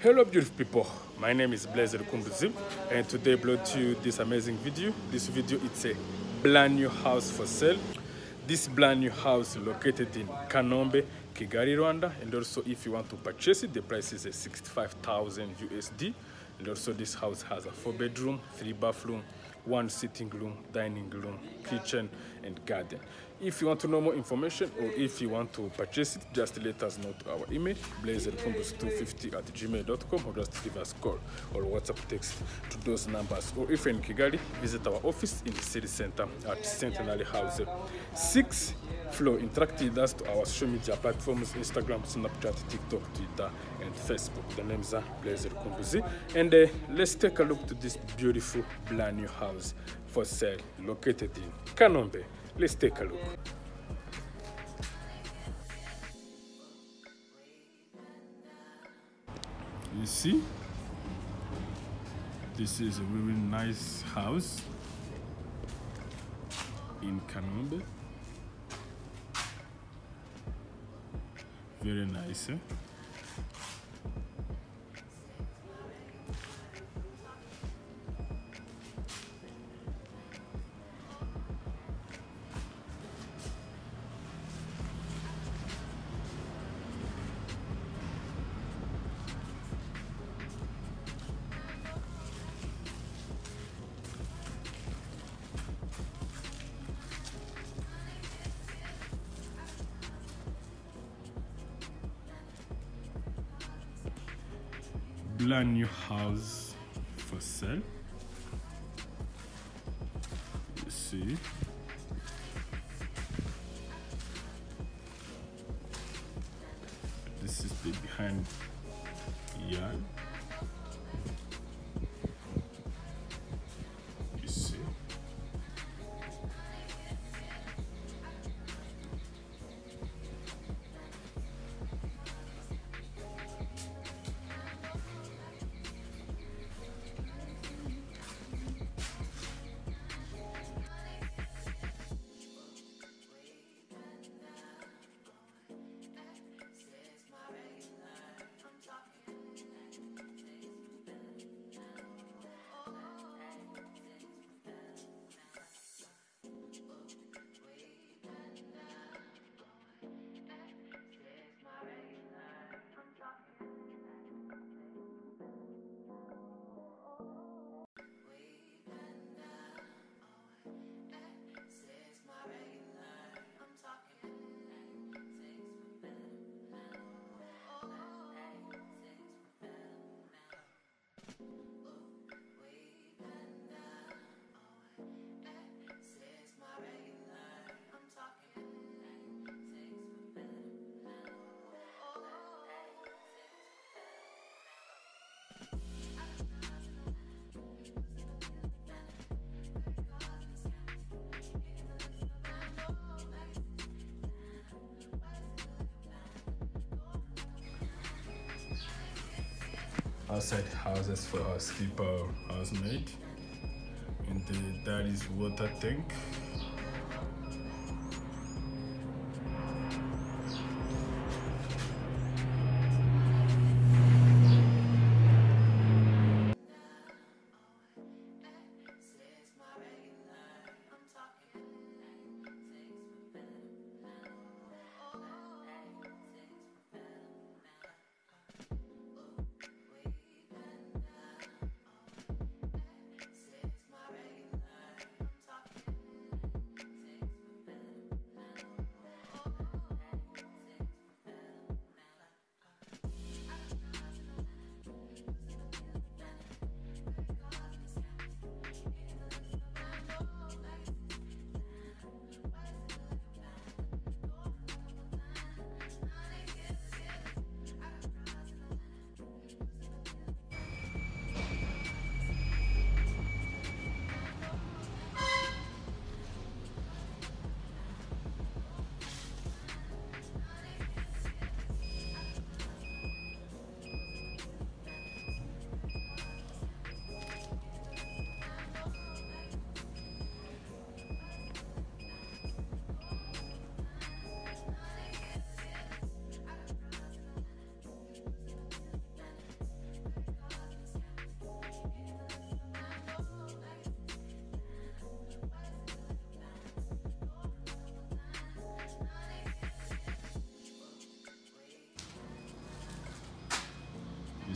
Hello beautiful people, my name is Blaise Rukumbuzi and today I brought to you this amazing video. This video it's a brand new house for sale. This brand new house located in Kanombe, Kigali, Rwanda and also if you want to purchase it the price is a 65,000 USD and also this house has a four bedroom, three bathroom, one sitting room, dining room, kitchen and garden. If you want to know more information or if you want to purchase it, just let us know to our email, blaiserukumbuzi250 at gmail.com or just give us a call or WhatsApp text to those numbers. Or if you're in Kigali, visit our office in the city center at Centenary House, 6th floor. Interact with us to our social media platforms, Instagram, Snapchat, TikTok, Twitter and Facebook. The names are Blaise Rukumbuzi. And uh, let's take a look to this beautiful brand new house for sale located in Kanombe. Let's take a look. You see, this is a really nice house in Kanombe. Very nice, eh? Brand new house for sale. You see. This is the behind yard. Outside houses for our skipper housemate. And the, that is water tank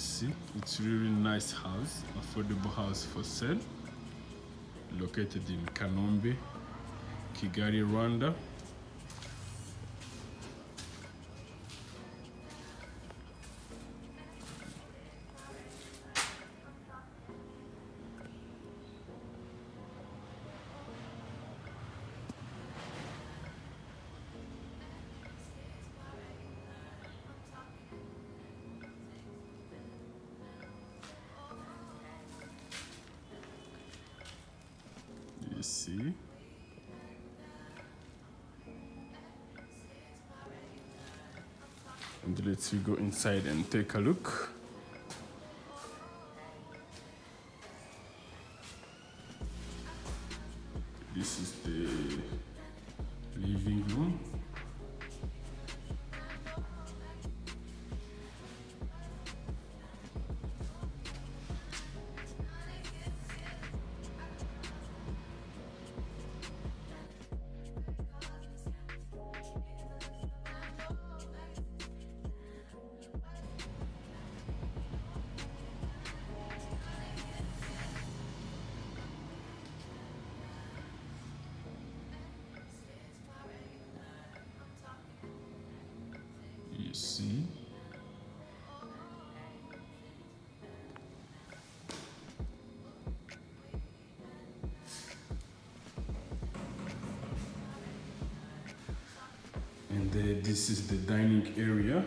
see, it's really nice house, affordable house for sale, located in Kanombe, Kigali, Rwanda. You see? And let's go inside and take a look. This is the dining area.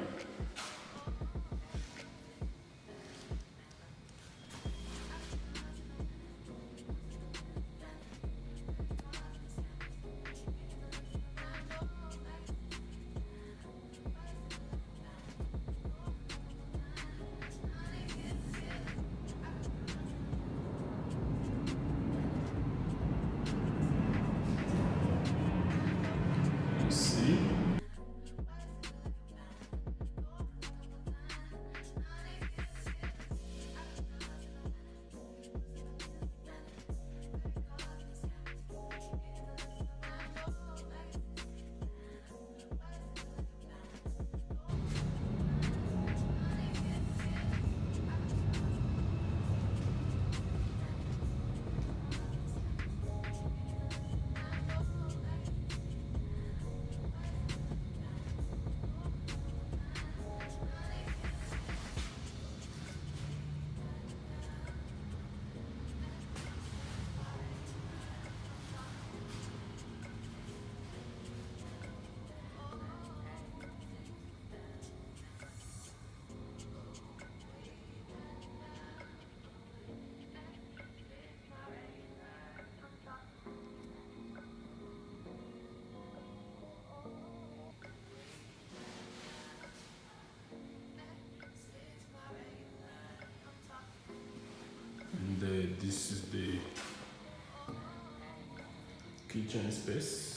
This is the kitchen space.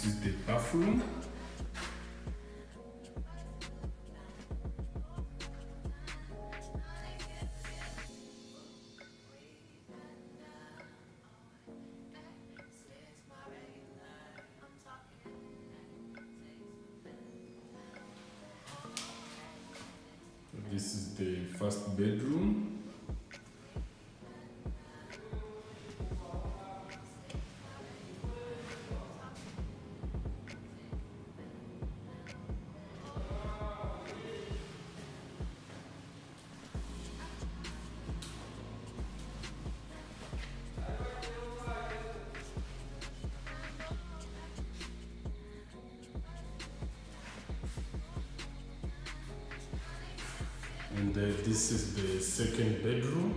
This is the bathroom. This is the first bedroom. And uh, this is the second bedroom.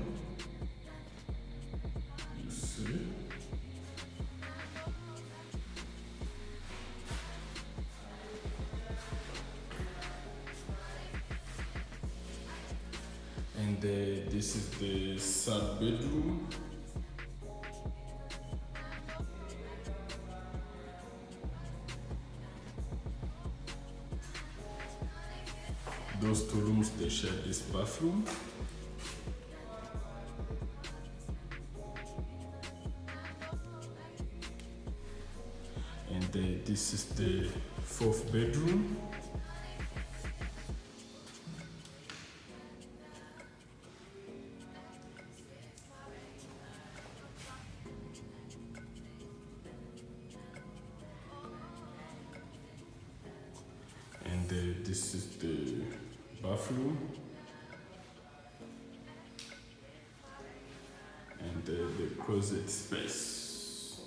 Those two rooms they share this bathroom. And the, this is the fourth bedroom. And the, this is the bathroom. And the, the closet space.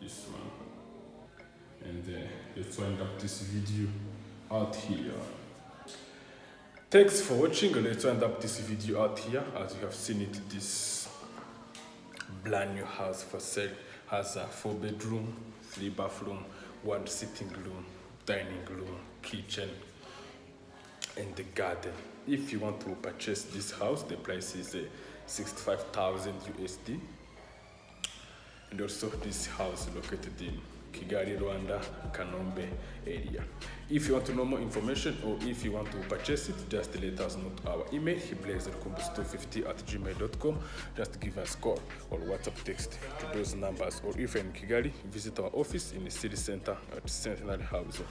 This one. And uh, let's wind up this video out here. Thanks for watching. Let's wind up this video out here. As you have seen it this brand new house for sale has a four bedroom three bathroom one sitting room dining room kitchen and the garden. If you want to purchase this house the price is uh, 65000 usd and also this house located in Kigali, Rwanda, Kanombe area. If you want to know more information or if you want to purchase it, just let us know our email, blazer250 at gmail.com. Just give us a call or WhatsApp text to those numbers. Or if you're in Kigali, visit our office in the city center at Centenary House.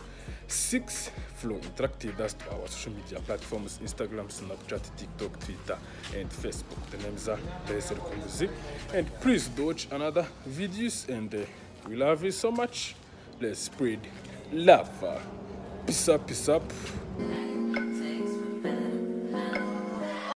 Six floor interactive, that's to our social media platforms Instagram, Snapchat, TikTok, Twitter, and Facebook. The names are Blaise Rukumbuzi. And please watch another videos and uh, we love you so much. Let's spread love. Peace up, peace up.